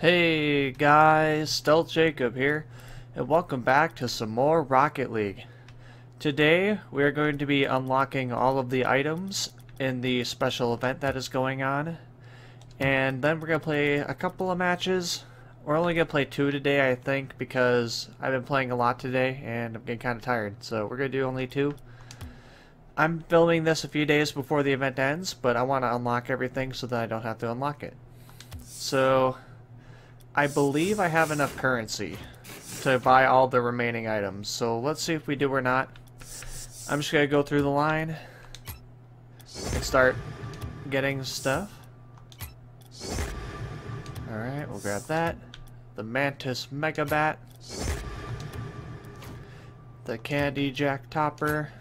Hey guys, Stealth Jacob here, and welcome back to some more Rocket League. Today, we are going to be unlocking all of the items in the special event that is going on, and then we're going to play a couple of matches. We're only going to play two today, I think, because I've been playing a lot today, and I'm getting kind of tired, so we're going to do only two. I'm filming this a few days before the event ends, but I want to unlock everything so that I don't have to unlock it. So, I believe I have enough currency to buy all the remaining items. So let's see if we do or not. I'm just going to go through the line and start getting stuff. Alright, we'll grab that. The Mantis Megabat. The Candy Jack Topper.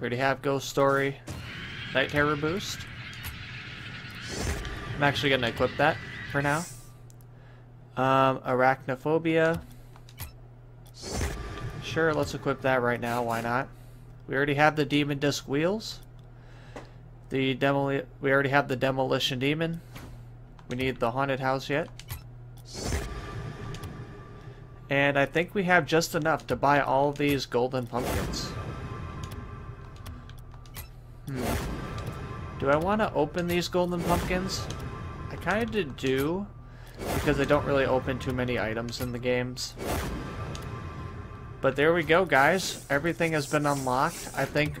Already have Ghost Story. Night Terror Boost. I'm actually going to equip that for now. Um, arachnophobia. Sure, let's equip that right now. Why not? We already have the demon disc wheels. The demo. We already have the demolition demon. We need the haunted house yet. And I think we have just enough to buy all these golden pumpkins. Hmm. Do I want to open these golden pumpkins? Kind of do, because I don't really open too many items in the games. But there we go, guys. Everything has been unlocked. I think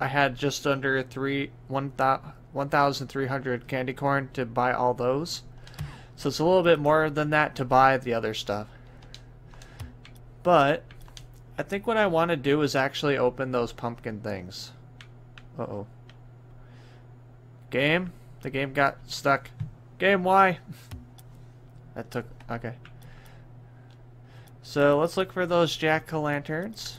I had just under three 1,300 candy corn to buy all those. So it's a little bit more than that to buy the other stuff. But I think what I want to do is actually open those pumpkin things. Uh-oh. Game? The game got stuck. Game Y. that took... Okay. So let's look for those jack-o'-lanterns.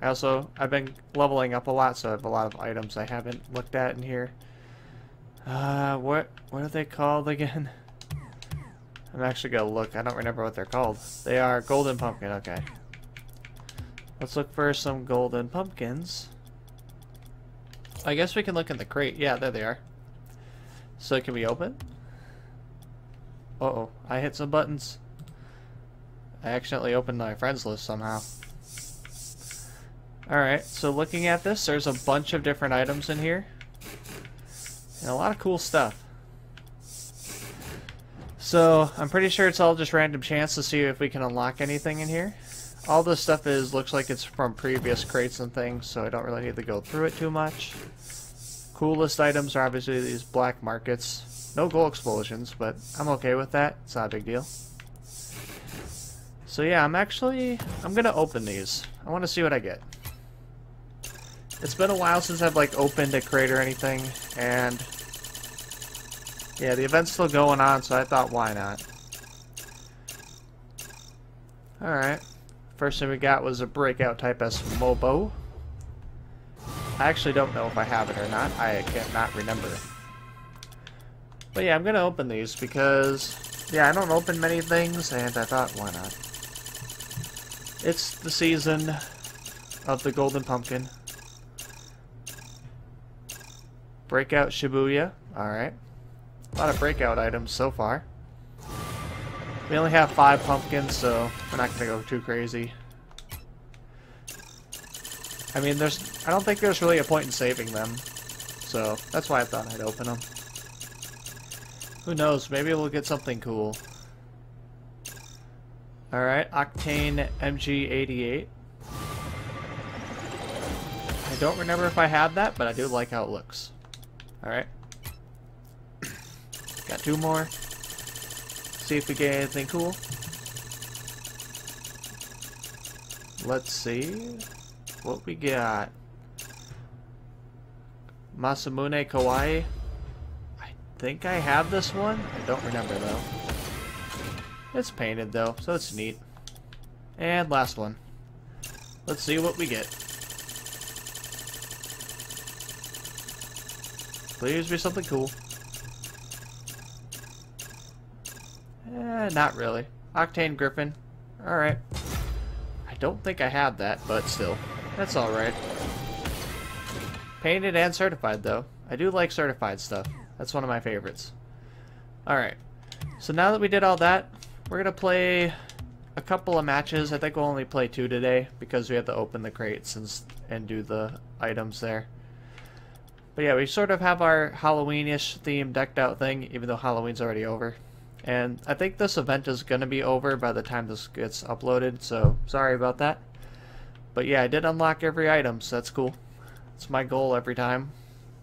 I also, I've been leveling up a lot, so I have a lot of items I haven't looked at in here. Uh, what, what are they called again? I'm actually gonna look. I don't remember what they're called. They are golden pumpkin, okay. Let's look for some golden pumpkins. I guess we can look in the crate. Yeah, there they are. So can we open? Uh-oh, I hit some buttons. I accidentally opened my friends list somehow. Alright, so looking at this, there's a bunch of different items in here. And a lot of cool stuff. So, I'm pretty sure it's all just random chance to see if we can unlock anything in here. All this stuff is looks like it's from previous crates and things, so I don't really need to go through it too much. Coolest items are obviously these black markets. No goal explosions, but I'm okay with that. It's not a big deal. So yeah, I'm actually... I'm gonna open these. I want to see what I get. It's been a while since I've like opened a crate or anything, and... Yeah, the event's still going on, so I thought, why not? Alright. First thing we got was a breakout type S Mobo. I actually don't know if I have it or not. I cannot remember. But yeah, I'm gonna open these because, yeah, I don't open many things, and I thought, why not? It's the season of the Golden Pumpkin. Breakout Shibuya, alright. A lot of breakout items so far. We only have five pumpkins, so we're not gonna go too crazy. I mean, there's, I don't think there's really a point in saving them, so that's why I thought I'd open them. Who knows, maybe we'll get something cool. Alright, Octane MG88. I don't remember if I had that, but I do like how it looks. Alright. Got two more. See if we get anything cool. Let's see what we got. Masamune Kawaii think I have this one. I don't remember though. It's painted though, so it's neat. And last one. Let's see what we get. Please be something cool. Eh, not really. Octane Griffin. Alright. I don't think I have that, but still. That's alright. Painted and certified, though. I do like certified stuff. That's one of my favorites. Alright. So now that we did all that, we're going to play a couple of matches. I think we'll only play two today because we have to open the crates and, and do the items there. But yeah, we sort of have our Halloween-ish theme decked out thing, even though Halloween's already over. And I think this event is going to be over by the time this gets uploaded, so sorry about that. But yeah, I did unlock every item, so that's cool. It's my goal every time.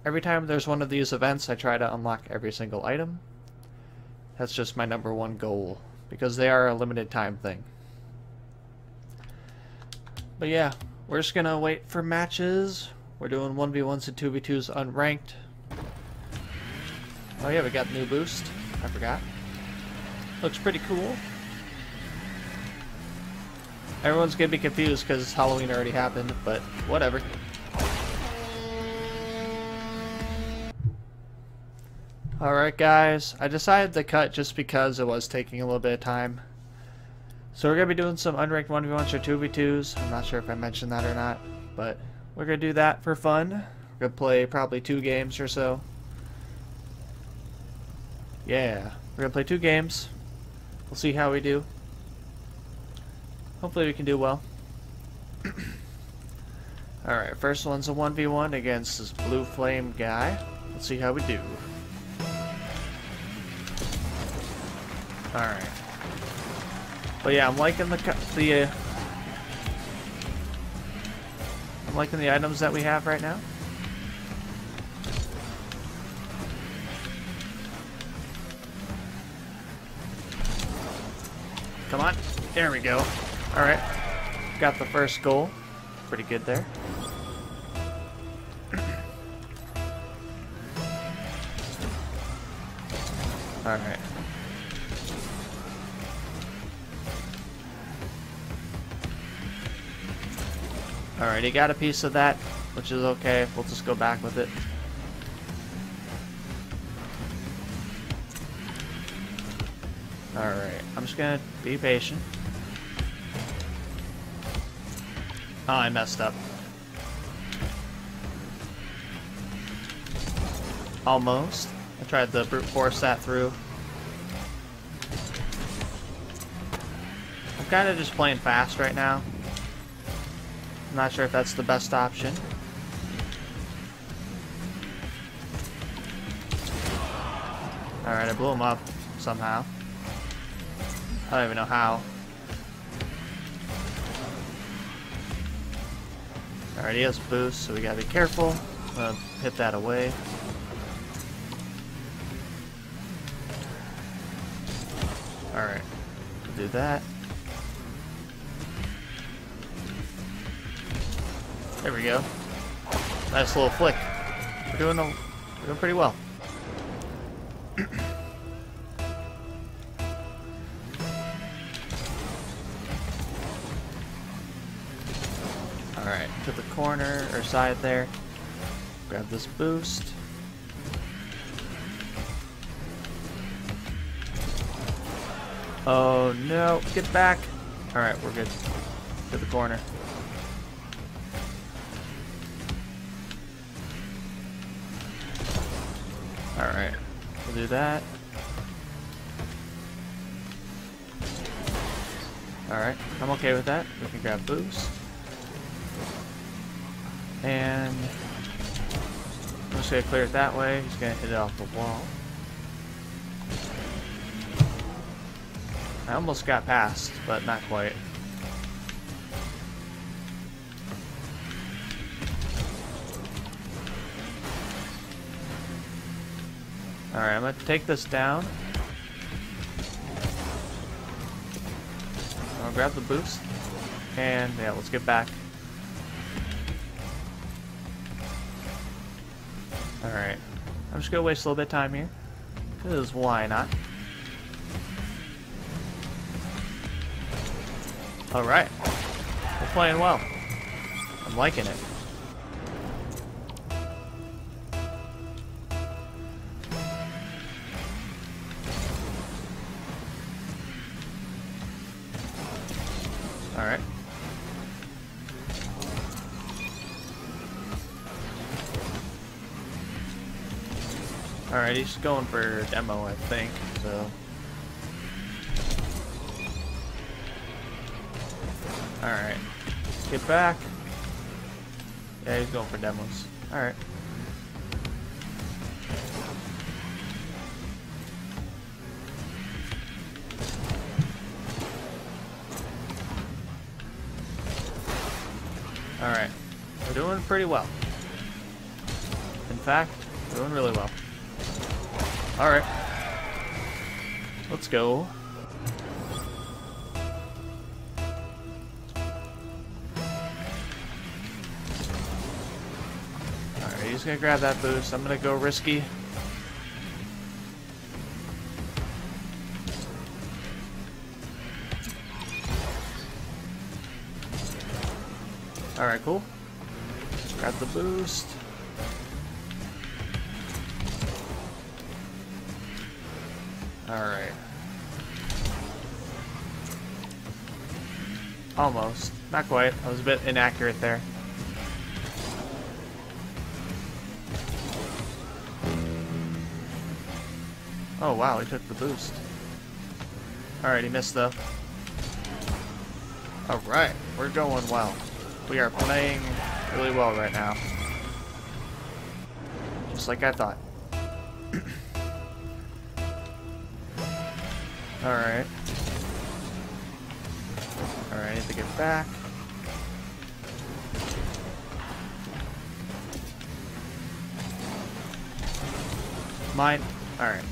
Every time there's one of these events, I try to unlock every single item. That's just my number one goal, because they are a limited time thing. But yeah, we're just gonna wait for matches. We're doing 1v1s and 2v2s unranked. Oh yeah, we got new boost. I forgot. Looks pretty cool. Everyone's gonna be confused because Halloween already happened, but whatever. Alright guys, I decided to cut just because it was taking a little bit of time. So we're going to be doing some unranked 1v1s or 2v2s. I'm not sure if I mentioned that or not, but we're going to do that for fun. We're going to play probably two games or so. Yeah, we're going to play two games. We'll see how we do. Hopefully we can do well. Alright, first one's a 1v1 against this blue flame guy. Let's see how we do. Alright. But yeah, I'm liking the the uh, I'm liking the items that we have right now. Come on. There we go. Alright. Got the first goal. Pretty good there. Alright. Alright, he got a piece of that, which is okay. We'll just go back with it. Alright, I'm just gonna be patient. Oh, I messed up. Almost. I tried to brute force that through. I'm kind of just playing fast right now. Not sure if that's the best option. Alright, I blew him up somehow. I don't even know how. Alright, he has boost, so we gotta be careful. I'm gonna hit that away. Alright, do that. There we go. Nice little flick. We're doing, we're doing pretty well. Alright, to the corner or side there. Grab this boost. Oh no, get back. Alright, we're good. To the corner. We'll do that. Alright, I'm okay with that. We can grab boost. And I'm just gonna clear it that way. He's gonna hit it off the wall. I almost got past, but not quite. Alright, I'm gonna take this down. I'll grab the boost. And yeah, let's get back. Alright. I'm just gonna waste a little bit of time here. Because why not? Alright. We're playing well. I'm liking it. He's going for demo, I think, so... Alright. Get back. Yeah, he's going for demos. Alright. Alright. We're doing pretty well. In fact, doing really well. Alright. Let's go. Alright, he's gonna grab that boost. I'm gonna go risky. Alright, cool. Grab the boost. Alright. Almost. Not quite. I was a bit inaccurate there. Oh wow, he took the boost. Alright, he missed though. Alright, we're going well. We are playing really well right now. Just like I thought. Alright. Alright, I need to get back. Mine. Alright.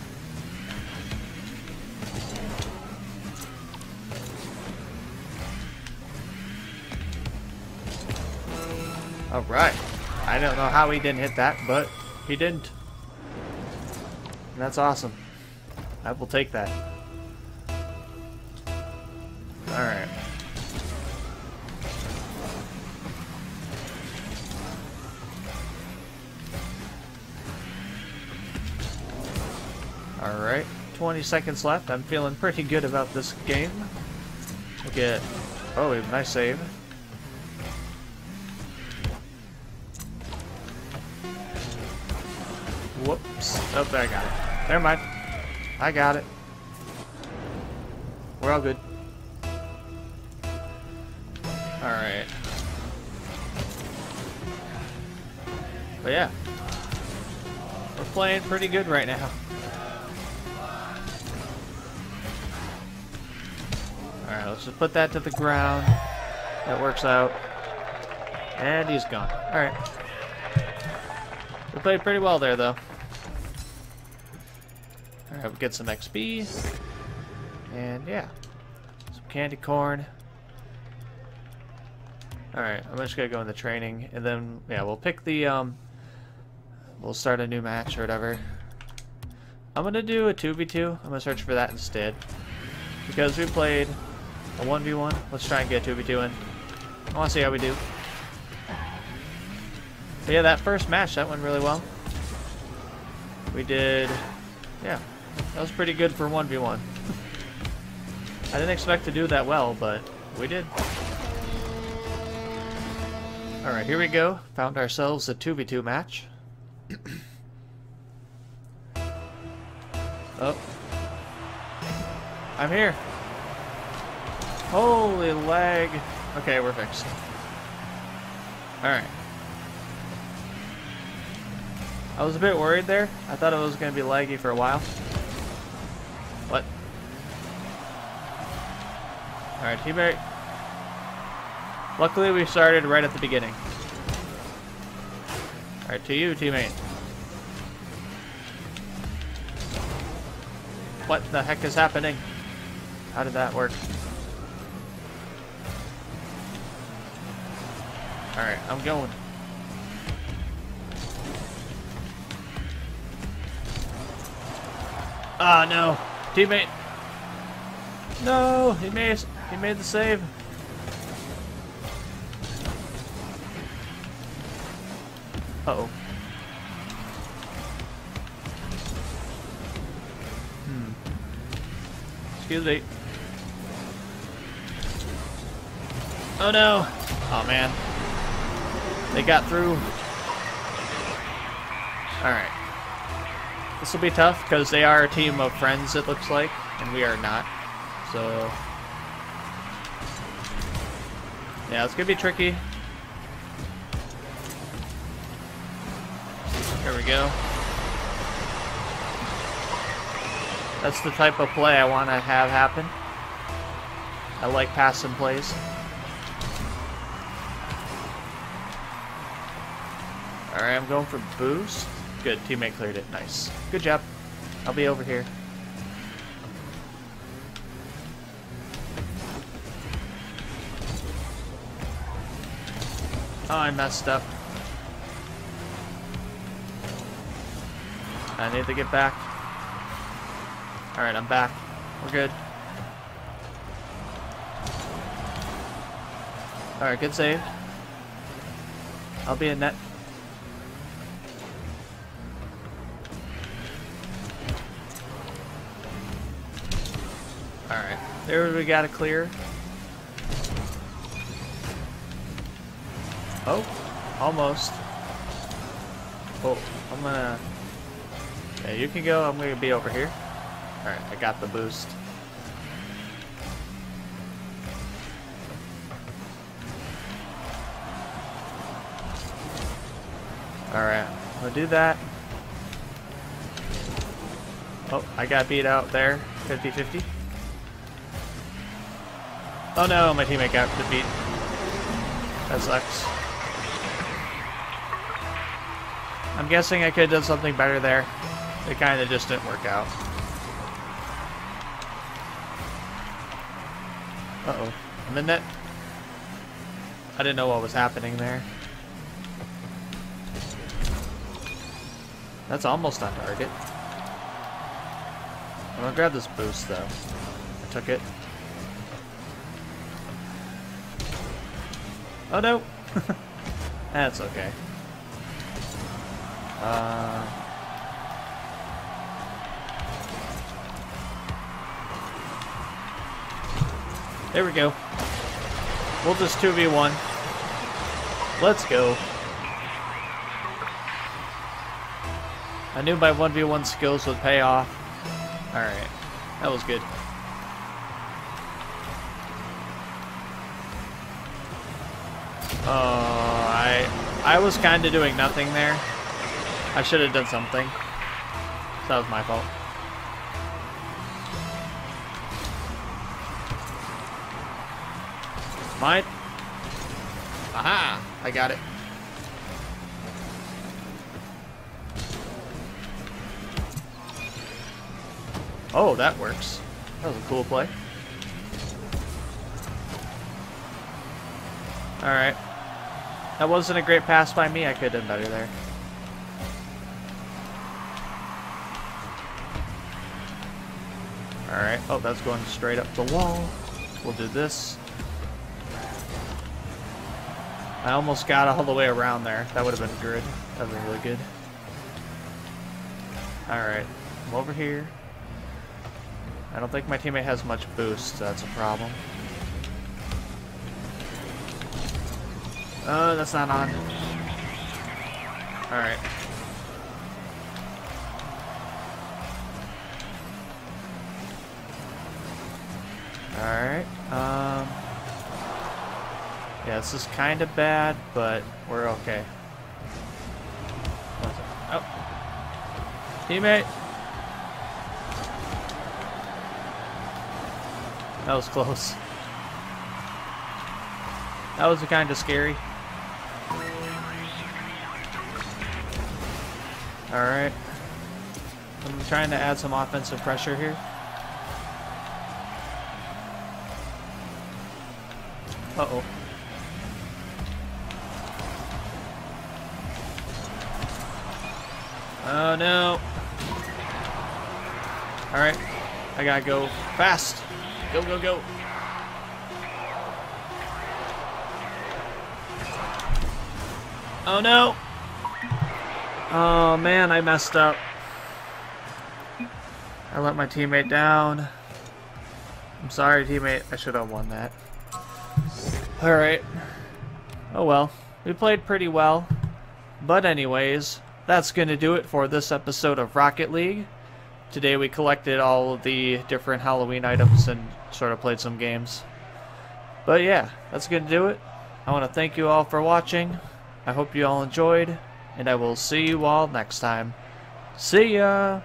Alright. I don't know how he didn't hit that, but he didn't. And that's awesome. I will take that. Alright. Alright, 20 seconds left. I'm feeling pretty good about this game. Look at... Oh, nice save. Whoops. Oh, there I got it. Never mind. I got it. We're all good. Alright. But yeah. We're playing pretty good right now. Alright, let's just put that to the ground. That works out. And he's gone. Alright. We played pretty well there, though. Alright, we get some XP. And yeah. Some candy corn. Alright, I'm just gonna go in the training, and then, yeah, we'll pick the, um, we'll start a new match or whatever. I'm gonna do a 2v2. I'm gonna search for that instead. Because we played a 1v1, let's try and get 2v2 in. I wanna see how we do. But yeah, that first match, that went really well. We did, yeah, that was pretty good for 1v1. I didn't expect to do that well, but we did. Alright, here we go. Found ourselves a 2v2 match. oh. I'm here. Holy lag. Okay, we're fixed. Alright. I was a bit worried there. I thought it was going to be laggy for a while. What? Alright, teammate. Luckily, we started right at the beginning. Alright, to you, teammate. What the heck is happening? How did that work? Alright, I'm going. Ah, no. Teammate. No, he made he made the save. Uh-oh. Hmm. Excuse me. Oh no! Oh man. They got through. Alright. This will be tough because they are a team of friends, it looks like, and we are not. So, yeah, it's gonna be tricky. There we go. That's the type of play I want to have happen. I like passing plays. Alright, I'm going for boost. Good, teammate cleared it. Nice. Good job. I'll be over here. Oh, I messed up. I need to get back. Alright, I'm back. We're good. Alright, good save. I'll be in net. Alright, there we got a clear. Oh, almost. Oh, I'm gonna... Yeah, you can go, I'm gonna be over here. Alright, I got the boost. Alright, I'll do that. Oh, I got beat out there. 50-50. Oh no, my teammate got beat. That sucks. I'm guessing I could have done something better there. It kind of just didn't work out. Uh-oh. I'm in net. I didn't know what was happening there. That's almost on target. I'm gonna grab this boost though. I took it. Oh no! That's okay. Uh... There we go. We'll just 2v1. Let's go. I knew my 1v1 skills would pay off. Alright. That was good. Oh, I I was kind of doing nothing there. I should have done something. So that was my fault. Mine. Aha! I got it. Oh, that works. That was a cool play. Alright. That wasn't a great pass by me. I could have done better there. Alright. Oh, that's going straight up the wall. We'll do this. I almost got all the way around there. That would have been good. That would have been really good. Alright. I'm over here. I don't think my teammate has much boost, so that's a problem. Oh, that's not on. Alright. Alright, um... Yeah, this is kind of bad, but we're okay. Oh. Teammate! That was close. That was kind of scary. Alright. I'm trying to add some offensive pressure here. Uh-oh. Oh no. Alright. I gotta go fast. Go, go, go. Oh no. Oh man, I messed up. I let my teammate down. I'm sorry, teammate. I should have won that. Alright. Oh well. We played pretty well. But anyways, that's going to do it for this episode of Rocket League. Today we collected all of the different Halloween items and sort of played some games. But yeah, that's going to do it. I want to thank you all for watching. I hope you all enjoyed, and I will see you all next time. See ya!